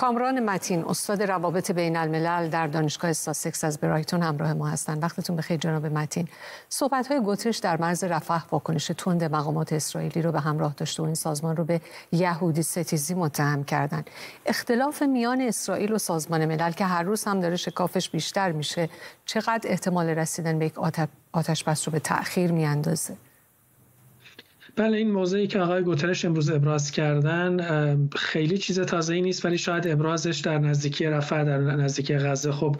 کامران متین استاد روابط بین الملل در دانشگاه ساسکس از برایتون همراه ما هستند وقتتون بخیر جناب متین. صحبت های گوترش در مرز رفح واکنش تند مقامات اسرائیلی رو به همراه داشته و این سازمان رو به یهودی ستیزی متهم کردن. اختلاف میان اسرائیل و سازمان ملل که هر روز هم داره شکافش بیشتر میشه چقدر احتمال رسیدن به یک آتش بس رو به تأخیر میاندازه؟ بله این موضوعی که آقای گوترش امروز ابراز کردن خیلی چیز تازه ای نیست ولی شاید ابرازش در نزدیکی رفع در نزدیکی غزه خب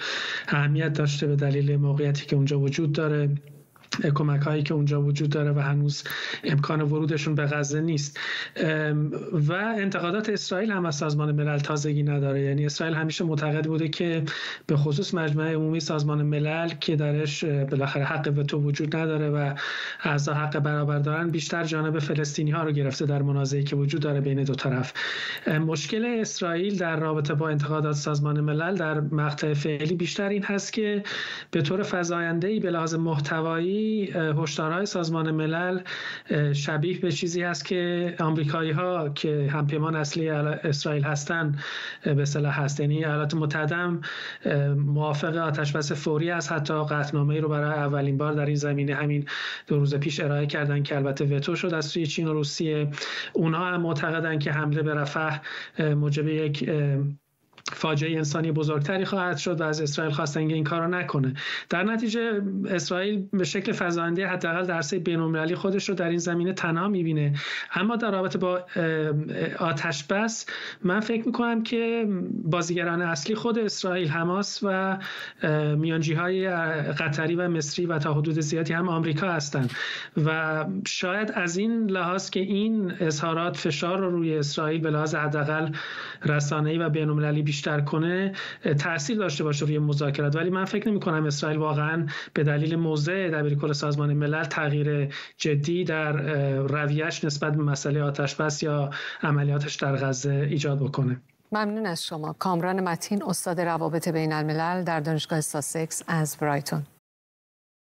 اهمیت داشته به دلیل موقعیتی که اونجا وجود داره. کمک هایی که اونجا وجود داره و هنوز امکان ورودشون به غزه نیست. و انتقادات اسرائیل هم از سازمان ملل تازگی نداره. یعنی اسرائیل همیشه معتقد بوده که به خصوص مجمع عمومی سازمان ملل که درش بالاخره حق وتو وجود نداره و اعضا حق برابر دارن بیشتر جانب فلسطینی ها رو گرفته در منازعه که وجود داره بین دو طرف. مشکل اسرائیل در رابطه با انتقادات سازمان ملل در مقطع فعلی بیشتر این هست که به طور فزاینده ای به لحاظ محتوایی هشدارهای سازمان ملل شبیه به چیزی است که آمریکایی ها که همپیمان اصلی اسرائیل هستند به صلاح هست. یعنی ایالات متحده موافق آتش بس فوری است. حتی قطعنامه رو برای اولین بار در این زمینه همین دو روز پیش ارائه کردن که البته وتو شد از سوی چین و روسیه. اونها هم معتقدن که حمله به رفح موجب یک فاجعه انسانی بزرگتری خواهد شد و از اسرائیل خواستن این کارو نکنه. در نتیجه اسرائیل به شکل فزاینده حداقل در سه بین‌المللی خودش رو در این زمینه تنها می‌بینه. اما در رابطه با آتش بس من فکر می‌کنم که بازیگران اصلی خود اسرائیل حماس و میانجی های قطری و مصری و تا حدود زیادی هم آمریکا هستند و شاید از این لحاظ که این اظهارات فشار رو روی اسرائیل به لحاظ حداقل رسانه‌ای و بین‌المللی بیشتر کنه تاثیر داشته باشه روی مذاکرات. ولی من فکر نمی کنم اسرائیل واقعا به دلیل موضع دبیرکل سازمان ملل تغییر جدی در رویش نسبت به مسئله آتش بس یا عملیاتش در غزه ایجاد بکنه. ممنون از شما. کامران متین استاد روابط بین الملل در دانشگاه ساسکس از برایتون.